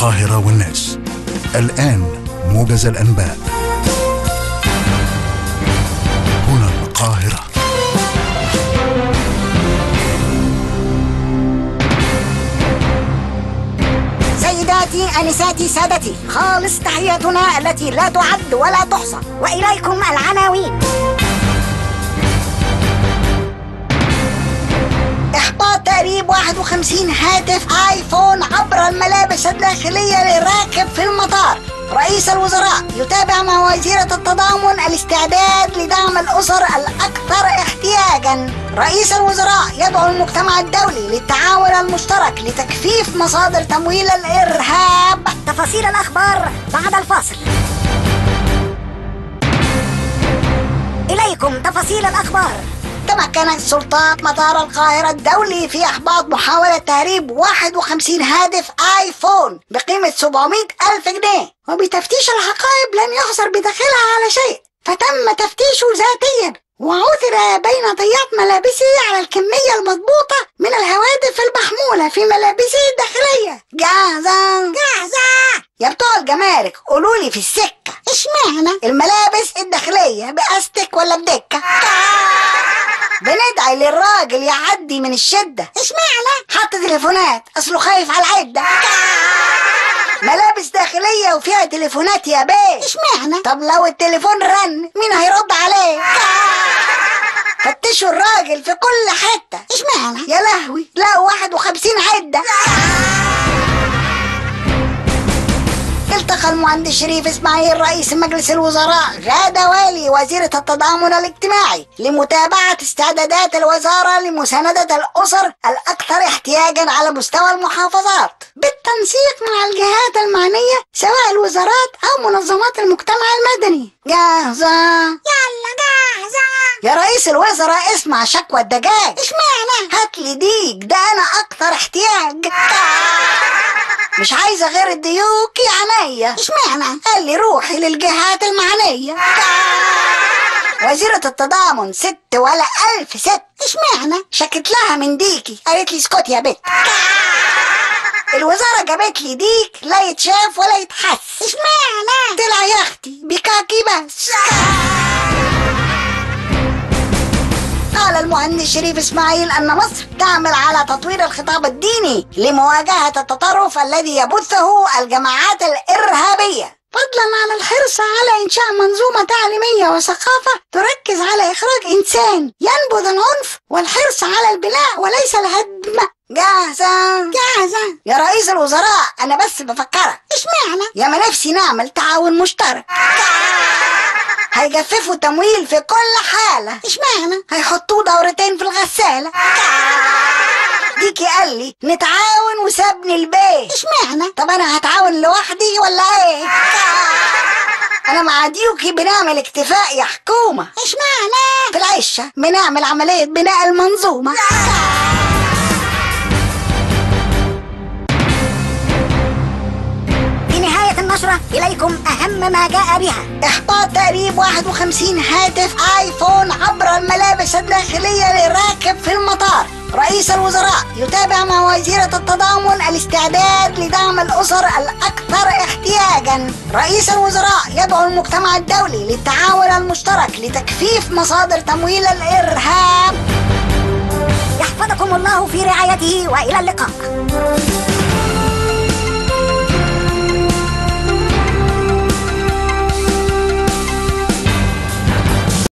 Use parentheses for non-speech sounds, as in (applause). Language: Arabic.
القاهرة والناس. الآن موجز الأنباء. هنا القاهرة. سيداتي أنساتي سادتي خالص تحياتنا التي لا تعد ولا تحصى. وإليكم العناوين. تقريب 51 هاتف آيفون عبر الملابس الداخلية للراكب في المطار. رئيس الوزراء يتابع مع وزيرة التضامن الاستعداد لدعم الأسر الأكثر احتياجا. رئيس الوزراء يدعو المجتمع الدولي للتعاون المشترك لتكثيف مصادر تمويل الإرهاب. تفاصيل الأخبار بعد الفاصل. إليكم تفاصيل الأخبار. تمكنت سلطات مطار القاهرة الدولي في إحباط محاولة تهريب 51 هاتف آيفون بقيمة 700 ألف جنيه. وبتفتيش الحقائب لم يحصر بداخلها على شيء. فتم تفتيشه ذاتيا. وعثر بين طيات ملابسه على الكمية المضبوطة من الهواتف المحمولة في ملابسه الداخلية. جاهزة. جاهزة. يا بتوع الجمارك قولوا لي في السكة. إشمعنى؟ الملابس الداخلية بأستك ولا بدكة للراجل يعدي من الشدة. اشمعنى؟ حط تليفونات أصله خايف على العدة. (laughs) ملابس داخلية وفيها تليفونات يا بيه اشمعنى؟ طب لو التليفون رن مين هيرد عليه؟ (laughs) فتشوا الراجل في كل حتة. اشمعنى؟ يا لهوي لقوا 51 عدة. (laughs) التقى المهندس شريف إسماعيل رئيس مجلس الوزراء غادة والي وزيرة التضامن الاجتماعي لمتابعة استعدادات الوزارة لمساندة الأسر الأكثر احتياجا على مستوى المحافظات. بالتنسيق مع الجهات المعنية سواء الوزارات أو منظمات المجتمع المدني. جاهزة؟ يلا جاهزة. يا رئيس الوزراء اسمع شكوى الدجاج. إشمعنى؟ هات لي ديك ده أنا أكثر احتياج. مش عايزة غير الديوك يا عينيا اشمعنى؟ قال لي روحي للجهات المعنية. وزيرة التضامن ست ولا ألف ست. اشمعنى؟ شكت لها من ديكي. قالت لي اسكت يا بت. الوزارة جابت لي ديك لا يتشاف ولا يتحس. اشمعنى؟ طلع يا أختي بكاكي بس. قال المهندس شريف إسماعيل أن مصر تعمل على تطوير الخطاب الديني لمواجهة التطرف الذي يبثه الجماعات الإرهابية. فضلا عن الحرص على إنشاء منظومة تعليمية وثقافة تركز على إخراج إنسان ينبذ العنف والحرص على البناء وليس الهدم. جاهزة جاهزة يا رئيس الوزراء أنا بس بفكرك. اشمعنى يا ما نفسي نعمل تعاون مشترك. هيجففوا تمويل في كل حالة. اشمعنى؟ هيحطوه دورتين في الغسالة. ديكي قال لي نتعاون وسابني البيت. اشمعنى؟ طب أنا هتعاون لوحدي ولا إيه؟ أنا مع ديوكي بنعمل اكتفاء يا حكومة. اشمعنى؟ في العشة بنعمل عملية بناء المنظومة. إليكم أهم ما جاء بها. إحباط تقريب 51 هاتف آيفون عبر الملابس الداخلية للراكب في المطار. رئيس الوزراء يتابع مع وزيرة التضامن الاستعداد لدعم الأسر الأكثر احتياجا. رئيس الوزراء يدعو المجتمع الدولي للتعاون المشترك لتكثيف مصادر تمويل الإرهاب. يحفظكم الله في رعايته وإلى اللقاء.